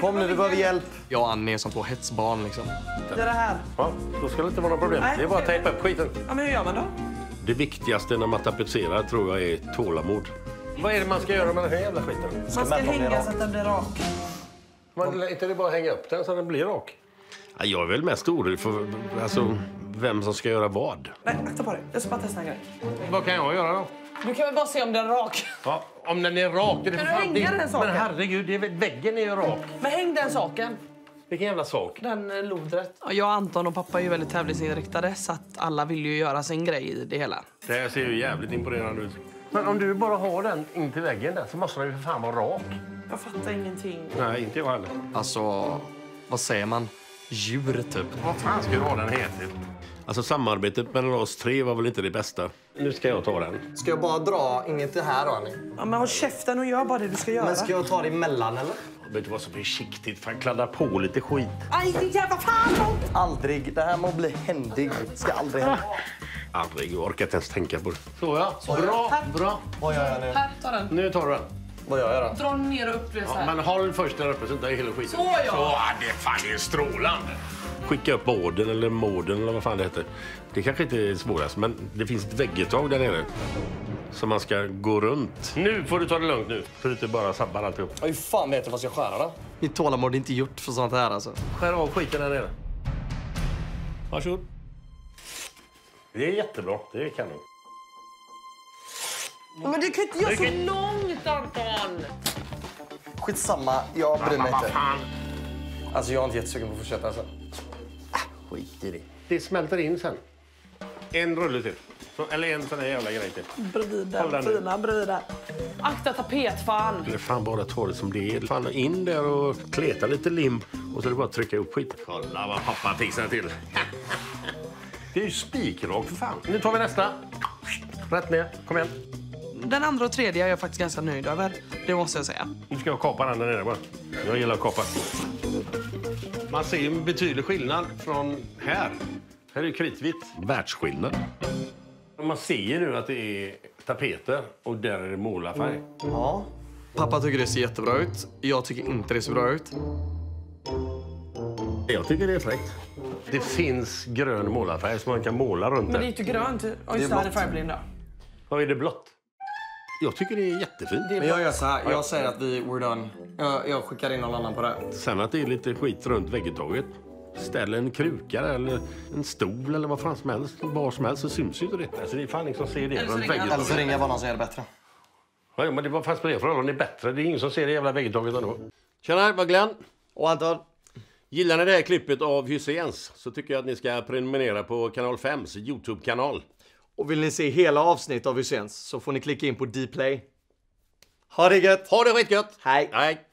Kom nu, vi behöver hjälp. Jag och Annie är som två hetsbarn liksom. Det är det här. Ja, då ska det inte vara några problem. Nej. Det är bara att tejpa upp skiten. Ja, men hur gör man då? Det viktigaste när man tapetserar tror jag är tålamod. Vad är det man ska göra med den här jävla skiten? Man ska det är hänga så att den blir rak. Man, inte det bara att hänga upp den så den blir rak? Ja, jag är väl mest orolig för alltså, vem som ska göra vad. Nej, akta på dig. Jag ska bara testa en grej. Vad kan jag göra då? Du kan väl bara se om den är rak. Ja, om den är rak. Det är Kan du hänga det- den saken? Men herregud, det är, väggen är ju rak. Men häng den saken. Vilken jävla sak. Den eh, lodrätt. Ja, jag, Anton och pappa är ju väldigt tävlingsinriktade så att alla vill ju göra sin grej i det hela. Det här ser ju jävligt imponerande ut. Men om du bara har den in till väggen där så måste den ju för fan vara rak. Jag fattar ingenting. Nej, inte jag heller. Alltså, vad säger man? Djur typ. Vad fan ska du ha den här till? Alltså samarbetet mellan oss tre var väl inte det bästa. Nu ska jag ta den. Ska jag bara dra inget det här då, Annie? Ja, men håll käften och gör bara det du ska göra. Men ska jag ta det emellan eller? Vet du vad så försiktigt? Fan kladda på lite skit. Aj, din jävla fan! Aldrig. Det här med att bli händig ska aldrig hända. Aldrig. Jag orkar inte ens tänka på det. Så ja. Bra, bra. Vad gör jag nu? Här, ta den. Nu tar du den. Vad gör jag då? Dra ner och upp det så Ja, här. men håll först där uppe så inte hela skiten. Så, ja. Så, ja, det är fan det är strålande. Skicka upp morden eller morden eller vad fan det heter. Det kanske inte är svårast, men det finns ett vägguttag där nere. Som man ska gå runt. Nu får du ta det lugnt nu, så du inte bara sabbar alltihop. Hur fan vet du vad jag ska skära då? Mitt tålamod är inte gjort för sånt här alltså. Skär av skiten där nere. Varsågod. Det är jättebra. Det är kanon. Men du kan inte göra så långt, Anton! Skitsamma, jag bryr mig inte. Alltså jag är inte jättesugen på att fortsätta alltså. Skit i det. Det smälter in sen. En rulle till. Så, eller en sån här jävla grej till. Bredvid den fina bredvid den. Akta tapet, fan! Det är fan bara ta det som det är. Fan in där och kleta lite lim och så är det bara att trycka upp skit. Kolla vad pappa fixar till. Det är ju spikrakt för fan. Nu tar vi nästa. Rätt ner. Kom igen. Den andra och tredje är jag faktiskt ganska nöjd över. Det måste jag säga. Nu ska jag kapa den där nere bara. Jag gillar att kapa. Man ser ju en betydlig skillnad från här. Här är ju kritvitt. Världsskillnad. Man ser ju nu att det är tapeter och där är det målarfärg. Ja. Pappa tycker det ser jättebra ut. Jag tycker inte det ser bra ut. Jag tycker det är fräckt. Det finns grön målarfärg som man kan måla runt Men det är inte grönt. Ja, Det är just det, färgblinda. Vad är det blått? Jag tycker det är jättefint. Men jag gör så här. Jag säger att vi we're done. Jag, jag skickar in någon annan på det. Sen att det är lite skit runt vägguttaget. Ställ en kruka eller en stol eller vad fan som helst. Var som helst så syns ju inte det. Alltså det är fan ingen som ser det Eller så runt ringer han. Eller så vägguttaget. ringer jag bara någon som gör det bättre. Ja, men det var fast på det för om det är bättre. Det är ingen som ser det jävla vägguttaget ändå. Tjena, det var Glenn. Och Anton? Gillar ni det här klippet av Hyséns så tycker jag att ni ska prenumerera på kanal 5s Youtube-kanal. Och vill ni se hela avsnitt av Hyséns så får ni klicka in på Dplay. Ha det gött! Ha det skitgött! Hej! Hej!